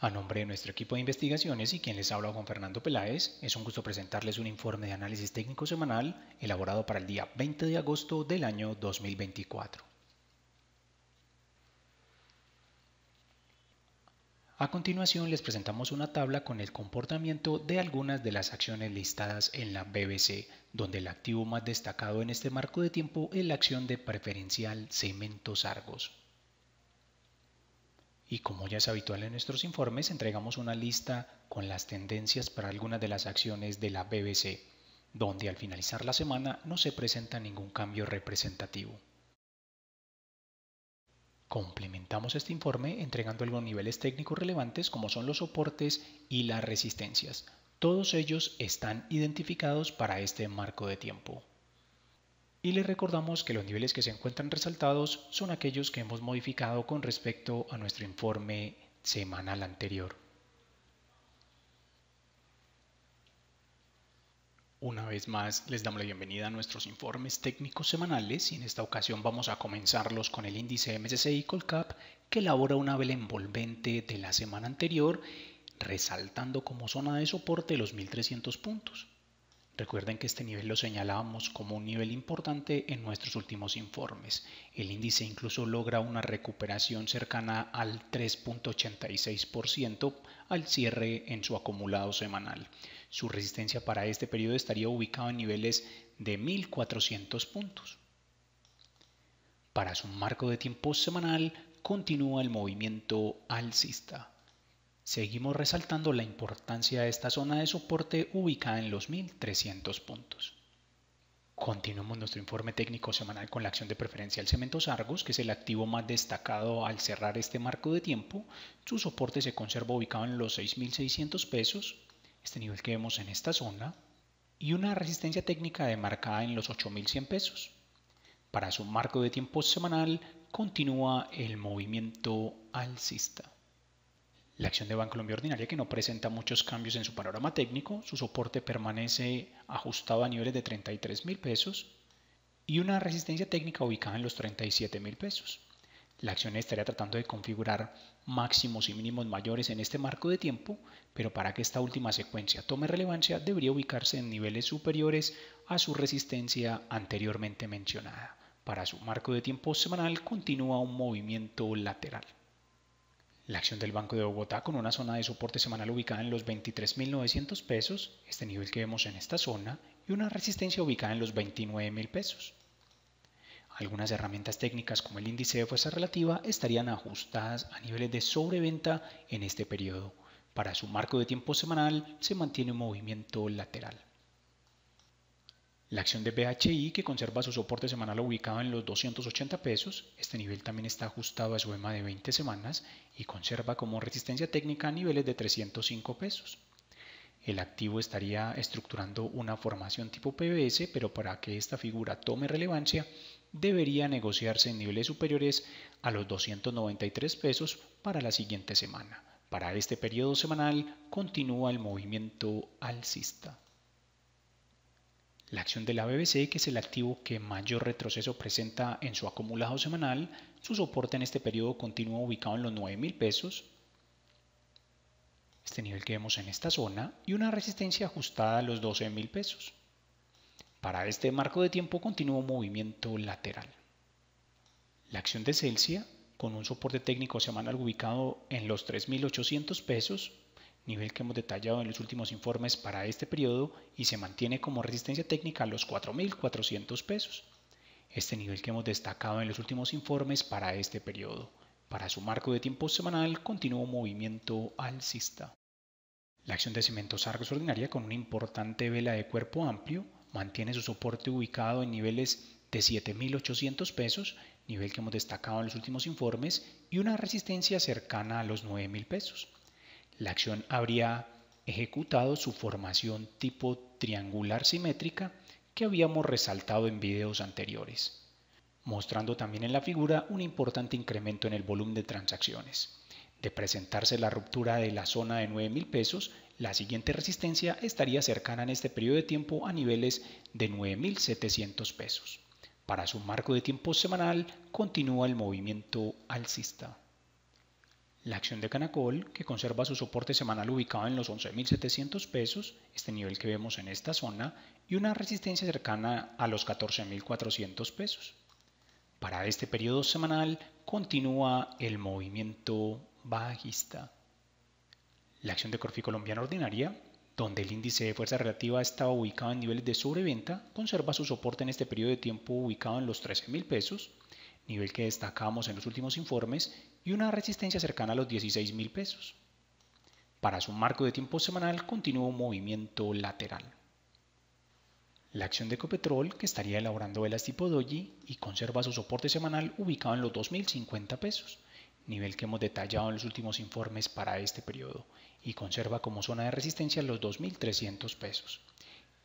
A nombre de nuestro equipo de investigaciones y quien les habla Juan Fernando Peláez, es un gusto presentarles un informe de análisis técnico semanal elaborado para el día 20 de agosto del año 2024. A continuación les presentamos una tabla con el comportamiento de algunas de las acciones listadas en la BBC, donde el activo más destacado en este marco de tiempo es la acción de preferencial Cementos Argos. Y como ya es habitual en nuestros informes, entregamos una lista con las tendencias para algunas de las acciones de la BBC, donde al finalizar la semana no se presenta ningún cambio representativo. Complementamos este informe entregando algunos niveles técnicos relevantes como son los soportes y las resistencias. Todos ellos están identificados para este marco de tiempo. Y les recordamos que los niveles que se encuentran resaltados son aquellos que hemos modificado con respecto a nuestro informe semanal anterior. Una vez más les damos la bienvenida a nuestros informes técnicos semanales y en esta ocasión vamos a comenzarlos con el índice MSCI Colcap que elabora una vela envolvente de la semana anterior resaltando como zona de soporte los 1300 puntos. Recuerden que este nivel lo señalábamos como un nivel importante en nuestros últimos informes. El índice incluso logra una recuperación cercana al 3.86% al cierre en su acumulado semanal. Su resistencia para este periodo estaría ubicado en niveles de 1.400 puntos. Para su marco de tiempo semanal continúa el movimiento alcista. Seguimos resaltando la importancia de esta zona de soporte ubicada en los 1300 puntos. Continuamos nuestro informe técnico semanal con la acción de preferencial Cementos Argos, que es el activo más destacado al cerrar este marco de tiempo. Su soporte se conserva ubicado en los 6.600 pesos, este nivel que vemos en esta zona, y una resistencia técnica demarcada en los 8.100 pesos. Para su marco de tiempo semanal continúa el movimiento alcista. La acción de Bancolombia Ordinaria, que no presenta muchos cambios en su panorama técnico, su soporte permanece ajustado a niveles de 33 mil pesos y una resistencia técnica ubicada en los 37 mil pesos. La acción estaría tratando de configurar máximos y mínimos mayores en este marco de tiempo, pero para que esta última secuencia tome relevancia debería ubicarse en niveles superiores a su resistencia anteriormente mencionada. Para su marco de tiempo semanal continúa un movimiento lateral. La acción del Banco de Bogotá con una zona de soporte semanal ubicada en los 23.900 pesos, este nivel que vemos en esta zona, y una resistencia ubicada en los 29.000 pesos. Algunas herramientas técnicas como el índice de fuerza relativa estarían ajustadas a niveles de sobreventa en este periodo. Para su marco de tiempo semanal se mantiene un movimiento lateral. La acción de BHI que conserva su soporte semanal ubicado en los 280 pesos, este nivel también está ajustado a su EMA de 20 semanas y conserva como resistencia técnica niveles de 305 pesos. El activo estaría estructurando una formación tipo PBS, pero para que esta figura tome relevancia debería negociarse en niveles superiores a los 293 pesos para la siguiente semana. Para este periodo semanal continúa el movimiento alcista. La acción de la BBC, que es el activo que mayor retroceso presenta en su acumulado semanal, su soporte en este periodo continúa ubicado en los 9 mil pesos, este nivel que vemos en esta zona, y una resistencia ajustada a los 12 mil pesos. Para este marco de tiempo continúa movimiento lateral. La acción de Celsia, con un soporte técnico semanal ubicado en los 3.800 pesos, nivel que hemos detallado en los últimos informes para este periodo y se mantiene como resistencia técnica a los 4.400 pesos. Este nivel que hemos destacado en los últimos informes para este periodo. Para su marco de tiempo semanal continúa un movimiento alcista. La acción de Cementos Argos Ordinaria con una importante vela de cuerpo amplio mantiene su soporte ubicado en niveles de 7.800 pesos, nivel que hemos destacado en los últimos informes, y una resistencia cercana a los 9.000 pesos la acción habría ejecutado su formación tipo triangular simétrica que habíamos resaltado en videos anteriores, mostrando también en la figura un importante incremento en el volumen de transacciones. De presentarse la ruptura de la zona de 9 mil pesos, la siguiente resistencia estaría cercana en este periodo de tiempo a niveles de 9.700 pesos. Para su marco de tiempo semanal continúa el movimiento alcista. La acción de Canacol, que conserva su soporte semanal ubicado en los 11.700 pesos, este nivel que vemos en esta zona, y una resistencia cercana a los 14.400 pesos. Para este periodo semanal continúa el movimiento bajista. La acción de Corfi colombiana ordinaria, donde el índice de fuerza relativa estaba ubicado en niveles de sobreventa, conserva su soporte en este periodo de tiempo ubicado en los 13.000 pesos, nivel que destacamos en los últimos informes, y una resistencia cercana a los 16.000 pesos. Para su marco de tiempo semanal continúa un movimiento lateral. La acción de Ecopetrol, que estaría elaborando velas tipo doji y conserva su soporte semanal ubicado en los 2.050 pesos, nivel que hemos detallado en los últimos informes para este periodo, y conserva como zona de resistencia los 2.300 pesos.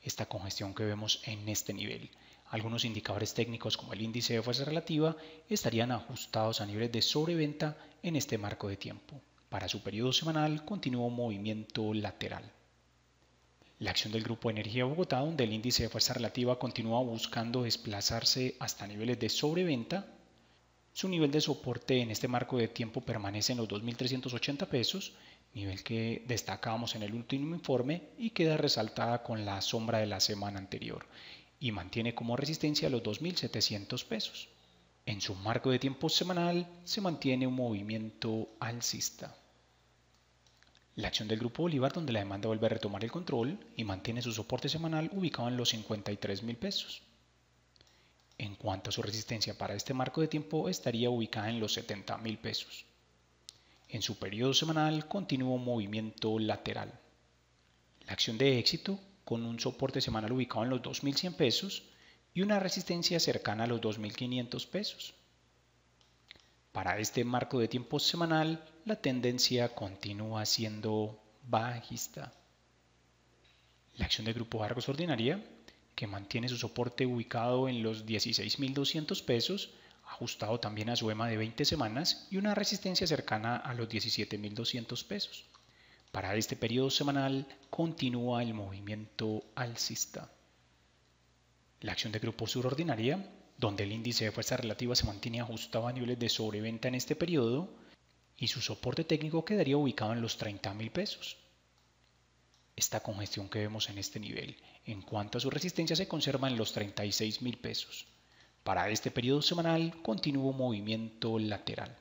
Esta congestión que vemos en este nivel. Algunos indicadores técnicos como el índice de fuerza relativa estarían ajustados a niveles de sobreventa en este marco de tiempo. Para su periodo semanal continúa un movimiento lateral. La acción del Grupo Energía Bogotá, donde el índice de fuerza relativa continúa buscando desplazarse hasta niveles de sobreventa, su nivel de soporte en este marco de tiempo permanece en los 2.380 pesos, nivel que destacábamos en el último informe y queda resaltada con la sombra de la semana anterior y mantiene como resistencia los 2.700 pesos. En su marco de tiempo semanal se mantiene un movimiento alcista. La acción del Grupo Bolívar, donde la demanda vuelve a retomar el control y mantiene su soporte semanal ubicado en los 53 mil pesos. En cuanto a su resistencia para este marco de tiempo, estaría ubicada en los 70 mil pesos. En su periodo semanal continúa un movimiento lateral. La acción de éxito, con un soporte semanal ubicado en los 2.100 pesos y una resistencia cercana a los 2.500 pesos. Para este marco de tiempo semanal, la tendencia continúa siendo bajista. La acción de Grupo Argos Ordinaria que mantiene su soporte ubicado en los 16.200 pesos, ajustado también a su EMA de 20 semanas y una resistencia cercana a los 17.200 pesos. Para este periodo semanal continúa el movimiento alcista. La acción de Grupo Sur Ordinaria, donde el índice de fuerza relativa se mantiene ajustado a niveles de sobreventa en este periodo y su soporte técnico quedaría ubicado en los 30.000 pesos esta congestión que vemos en este nivel. En cuanto a su resistencia se conserva en los 36 mil pesos. Para este periodo semanal continúa un movimiento lateral.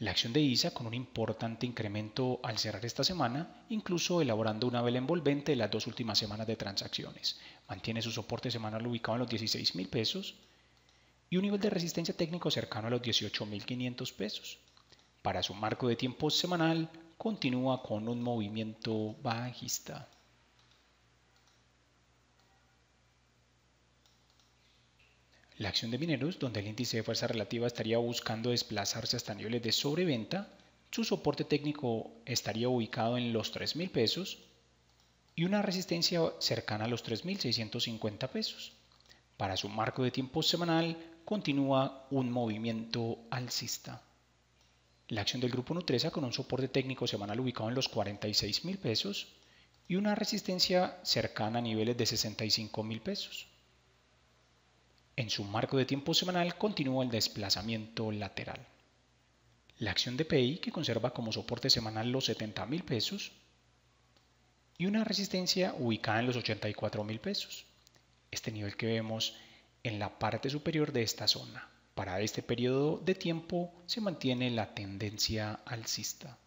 La acción de ISA con un importante incremento al cerrar esta semana, incluso elaborando una vela envolvente de las dos últimas semanas de transacciones. Mantiene su soporte semanal ubicado en los 16 mil pesos y un nivel de resistencia técnico cercano a los 18.500 pesos. Para su marco de tiempo semanal continúa con un movimiento bajista. La acción de mineros, donde el índice de fuerza relativa estaría buscando desplazarse hasta niveles de sobreventa, su soporte técnico estaría ubicado en los 3.000 pesos y una resistencia cercana a los 3.650 pesos. Para su marco de tiempo semanal continúa un movimiento alcista. La acción del grupo Nutresa con un soporte técnico semanal ubicado en los 46 mil pesos y una resistencia cercana a niveles de 65 mil pesos. En su marco de tiempo semanal continúa el desplazamiento lateral. La acción de PI que conserva como soporte semanal los 70 mil pesos y una resistencia ubicada en los 84 mil pesos. Este nivel que vemos en la parte superior de esta zona. Para este periodo de tiempo se mantiene la tendencia alcista.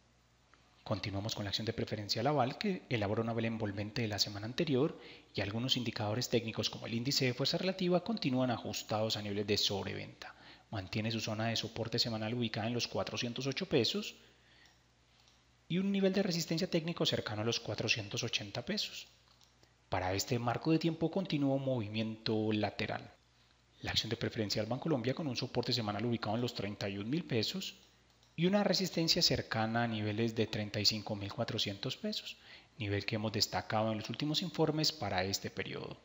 Continuamos con la acción de preferencial aval que elabora una vela envolvente de la semana anterior y algunos indicadores técnicos como el índice de fuerza relativa continúan ajustados a niveles de sobreventa. Mantiene su zona de soporte semanal ubicada en los 408 pesos y un nivel de resistencia técnico cercano a los 480 pesos. Para este marco de tiempo continúa un movimiento lateral. La acción de preferencial Bancolombia con un soporte semanal ubicado en los 31 mil pesos y una resistencia cercana a niveles de 35.400 pesos, nivel que hemos destacado en los últimos informes para este periodo.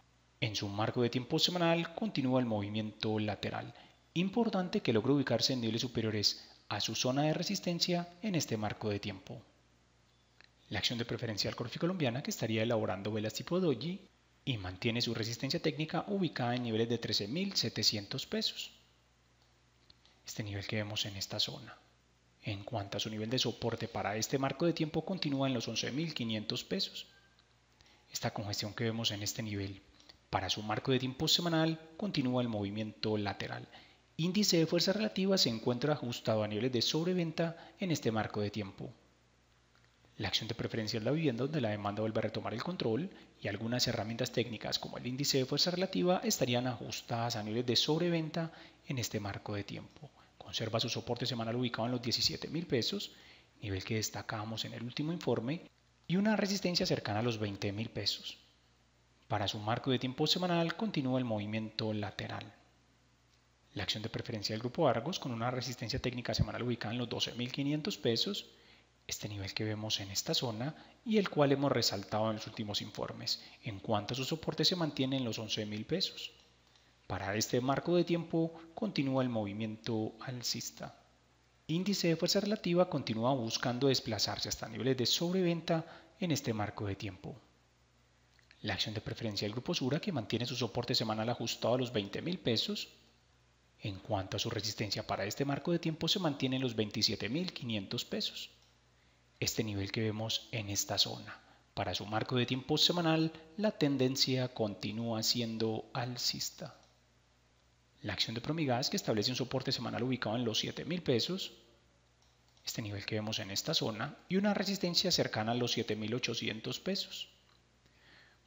En su marco de tiempo semanal continúa el movimiento lateral, importante que logre ubicarse en niveles superiores a su zona de resistencia en este marco de tiempo. La acción de preferencial Corfi colombiana que estaría elaborando velas tipo doji y mantiene su resistencia técnica ubicada en niveles de 13.700 pesos. Este nivel que vemos en esta zona. En cuanto a su nivel de soporte para este marco de tiempo continúa en los 11.500 pesos. Esta congestión que vemos en este nivel para su marco de tiempo semanal continúa el movimiento lateral. Índice de fuerza relativa se encuentra ajustado a niveles de sobreventa en este marco de tiempo. La acción de preferencia es la vivienda donde la demanda vuelve a retomar el control y algunas herramientas técnicas como el índice de fuerza relativa estarían ajustadas a niveles de sobreventa en este marco de tiempo. Conserva su soporte semanal ubicado en los 17 mil pesos, nivel que destacamos en el último informe, y una resistencia cercana a los 20 mil pesos. Para su marco de tiempo semanal continúa el movimiento lateral. La acción de preferencia del grupo Argos con una resistencia técnica semanal ubicada en los 12.500 pesos este nivel que vemos en esta zona y el cual hemos resaltado en los últimos informes. En cuanto a su soporte se mantiene en los 11 mil pesos. Para este marco de tiempo continúa el movimiento alcista. Índice de fuerza relativa continúa buscando desplazarse hasta niveles de sobreventa en este marco de tiempo. La acción de preferencia del grupo Sura que mantiene su soporte semanal ajustado a los 20 mil pesos. En cuanto a su resistencia para este marco de tiempo se mantiene en los 27.500 pesos este nivel que vemos en esta zona. Para su marco de tiempo semanal, la tendencia continúa siendo alcista. La acción de Promigas, que establece un soporte semanal ubicado en los 7 mil pesos, este nivel que vemos en esta zona, y una resistencia cercana a los 7.800 pesos.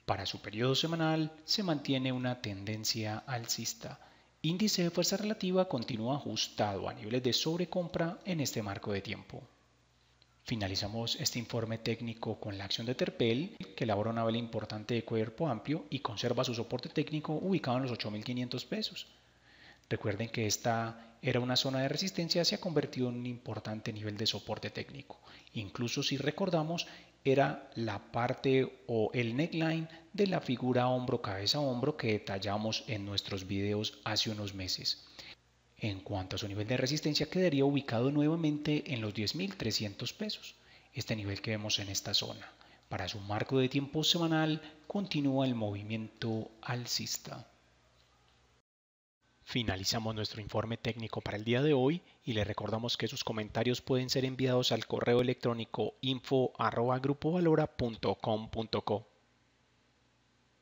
Para su periodo semanal se mantiene una tendencia alcista. Índice de fuerza relativa continúa ajustado a niveles de sobrecompra en este marco de tiempo. Finalizamos este informe técnico con la acción de Terpel, que elabora una vela importante de cuerpo amplio y conserva su soporte técnico ubicado en los 8.500 pesos. Recuerden que esta era una zona de resistencia, se ha convertido en un importante nivel de soporte técnico. Incluso si recordamos, era la parte o el neckline de la figura hombro-cabeza-hombro que detallamos en nuestros videos hace unos meses. En cuanto a su nivel de resistencia, quedaría ubicado nuevamente en los 10.300 pesos, este nivel que vemos en esta zona. Para su marco de tiempo semanal, continúa el movimiento alcista. Finalizamos nuestro informe técnico para el día de hoy y le recordamos que sus comentarios pueden ser enviados al correo electrónico info.grupovalora.com.co.